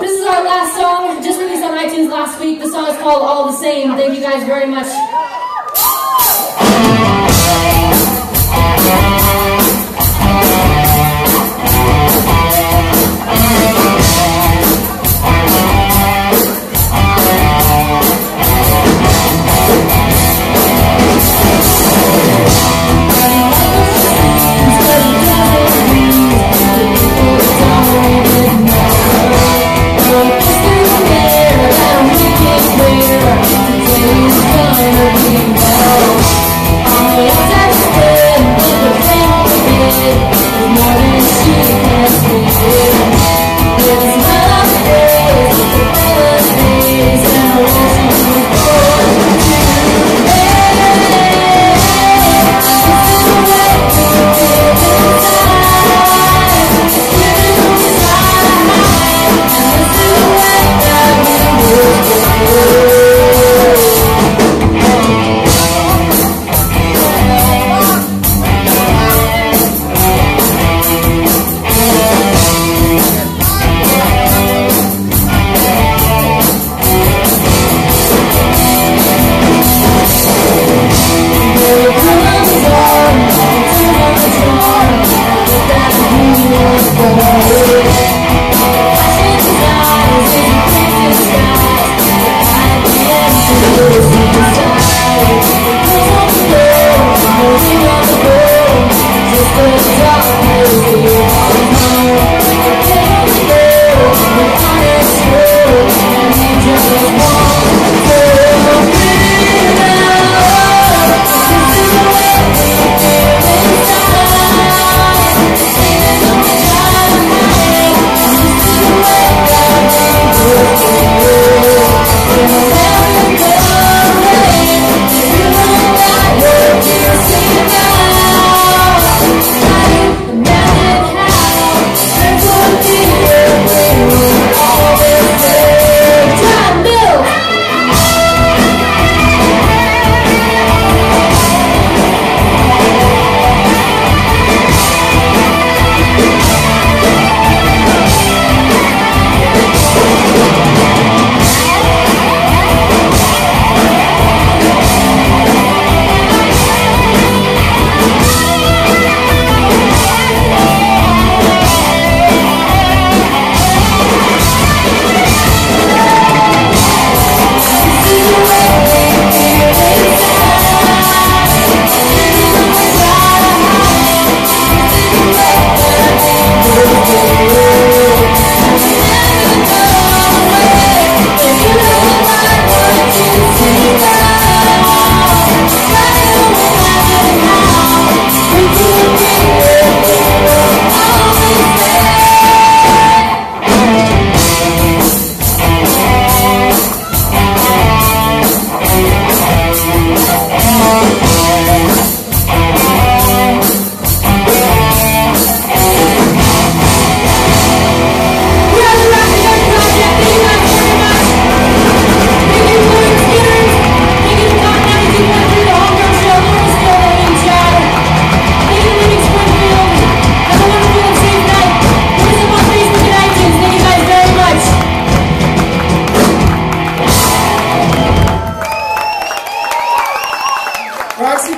This is our last song, just released on iTunes last week. The song is called All the Same. Thank you guys very much.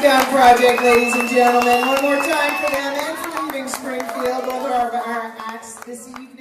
Gunn Project, ladies and gentlemen. One more time for them and for leaving Springfield. Both are our acts this evening.